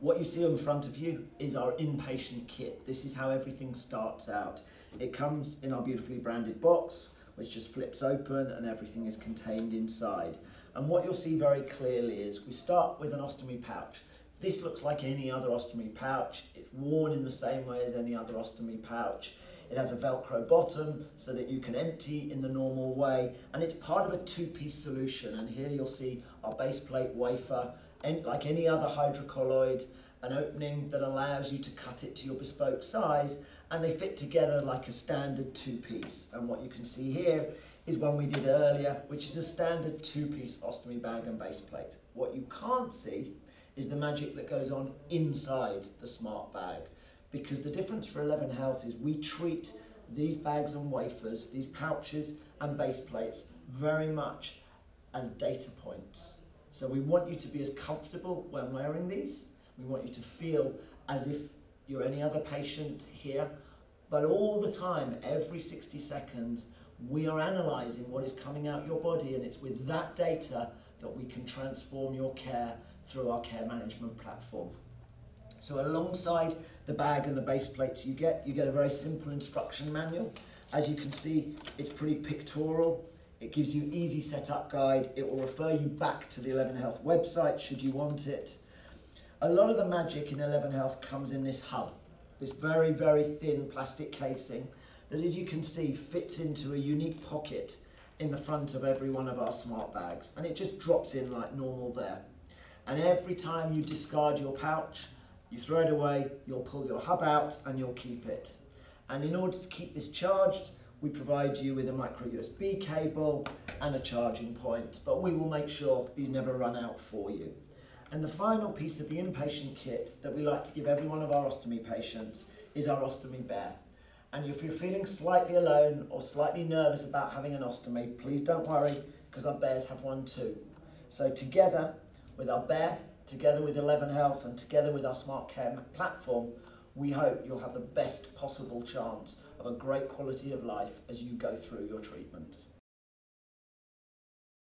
What you see in front of you is our inpatient kit. This is how everything starts out. It comes in our beautifully branded box, which just flips open and everything is contained inside. And what you'll see very clearly is we start with an ostomy pouch. This looks like any other ostomy pouch. It's worn in the same way as any other ostomy pouch. It has a Velcro bottom so that you can empty in the normal way. And it's part of a two-piece solution. And here you'll see our base plate wafer, and like any other hydrocolloid, an opening that allows you to cut it to your bespoke size and they fit together like a standard two-piece. And what you can see here is one we did earlier, which is a standard two-piece ostomy bag and base plate. What you can't see is the magic that goes on inside the smart bag. Because the difference for 11 Health is we treat these bags and wafers, these pouches and base plates very much as data points. So we want you to be as comfortable when wearing these. We want you to feel as if you're any other patient here. But all the time, every 60 seconds, we are analysing what is coming out your body and it's with that data that we can transform your care through our care management platform. So alongside the bag and the base plates you get, you get a very simple instruction manual. As you can see, it's pretty pictorial. It gives you easy setup guide. It will refer you back to the 11 Health website should you want it. A lot of the magic in 11 Health comes in this hub, this very, very thin plastic casing that as you can see fits into a unique pocket in the front of every one of our smart bags and it just drops in like normal there. And every time you discard your pouch, you throw it away, you'll pull your hub out and you'll keep it. And in order to keep this charged, we provide you with a micro USB cable and a charging point, but we will make sure these never run out for you. And the final piece of the inpatient kit that we like to give every one of our ostomy patients is our ostomy bear. And if you're feeling slightly alone or slightly nervous about having an ostomy, please don't worry because our bears have one too. So together with our bear, together with 11 Health and together with our Smart Care platform, we hope you'll have the best possible chance of a great quality of life as you go through your treatment.